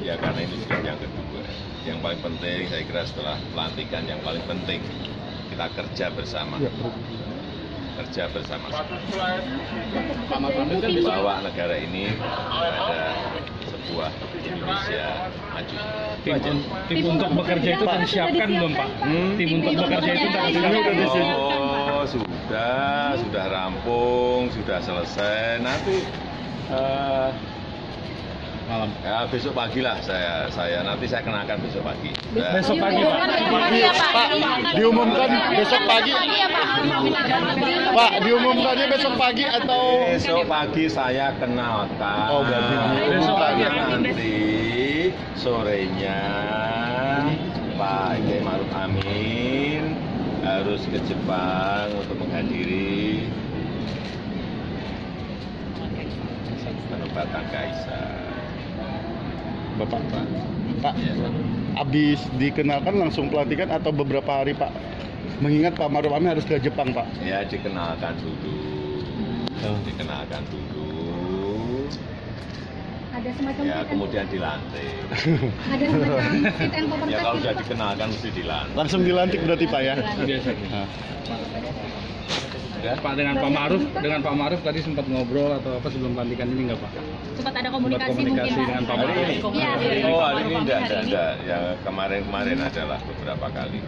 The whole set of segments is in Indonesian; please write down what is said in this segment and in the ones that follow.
Ya karena ini sudah yang kedua. Yang paling penting saya kira setelah pelantikan yang paling penting kita kerja bersama. Kerja bersama. Bawa negara ini pada sebuah Indonesia maju. Tim, tim untuk bekerja itu Pak, sudah disiapkan sudah belum Pak? Hmm? Tim untuk bekerja itu sudah disiapkan Oh, sudah, sudah rampung, sudah selesai. Nanti eh, malam. ya besok pagi lah saya saya nanti saya kenakan besok pagi. Besok pagi Pak. Pak, diumumkan besok pagi. Pak, diumumkannya besok pagi atau Besok pagi saya kenalkan. Oh, berarti besok pagi. nanti sorenya Pak Kiai Maruf Amin harus ke Jepang untuk menghadiri penobatan Kaisar. Bapak? Pak, Ya. habis dikenalkan langsung pelantikan atau beberapa hari Pak? Mengingat Pak Maruf Amin harus ke Jepang Pak. ya dikenalkan dulu, Oh. dikenalkan dulu. ada semacam Ya kemudian dilantik. ada semacam fit and proper Ya kalau gitu, sudah Pak. dikenalkan mesti dilantik. Langsung dilantik berarti Pak ya? Biasa. Ya. Pak dengan Pak Maruf, dengan Pak Maruf tadi sempat ngobrol atau apa sebelum pelantikan ini nggak Pak? sempat ada Sempat komunikasi, komunikasi mungkin Pak. dengan Pak Hari Maruf. ini? Iya, hari ini. Oh hari ini enggak, enggak, ini. enggak. Yang kemarin-kemarin adalah beberapa kali.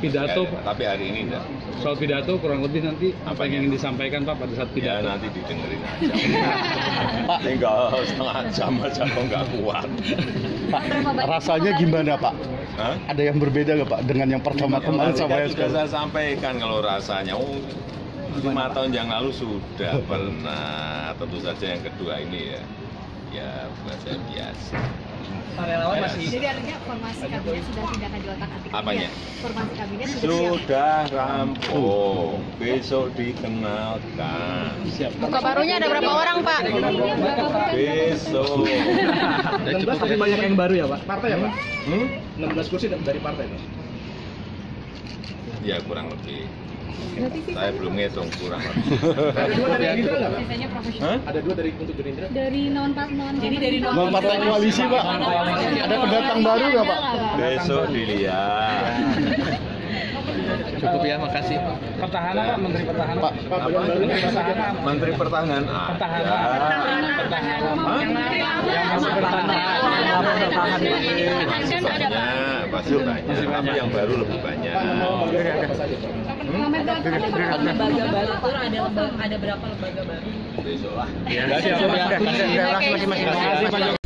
Pidato Ya, tapi hari ini enggak. soal pidato kurang lebih nanti apa yang ingin disampaikan Pak pada saat Ya pidato? nanti didengerin aja. Pak, tinggal setengah jam aja kok nggak kuat. Pak, rasanya gimana Pak? Hah? Ada yang berbeda nggak Pak dengan yang pertama kemarin sama kan yang sudah saya sampaikan kalau rasanya. Oh, lima tahun yang lalu sudah pernah. Tentu saja yang kedua ini ya, ya buat saya biasa. relawan Ya. masih Jadi artinya formasi kabinet sudah tidak akan diotak-atik. Apanya? Formasi kabinet sudah siap. Sudah rampung, besok dikenalkan. Buka barunya ada berapa orang, Pak? Besok. 16 tapi banyak yang baru ya Pak? Partai ya Pak? Hmm? 16 kursi dari partai Pak? Ya kurang lebih. Saya belum ngitung kurang. Ada dua dari Gerindra nggak Pak? sisanya profesional. Hah? Ada dua dari untuk Gerindra? Dari non pas non. Jadi dari Non partai koalisi Pak, ada pendatang baru nggak Pak? Besok dilihat. Cukup ya, makasih. Pertahanan Pak, Menteri Pertahanan. Pak, Apa? Pertahanan. Menteri Pertahanan Pertahanan. ada. Pertahanan. Hah? Yang masih bertahan. Masih banyak, pasti banyak. Yang baru lebih banyak. Lembaga baru tuh ada lembaga ada berapa lembaga baru? Ya, siap, Pak. Oke, Terima kasih.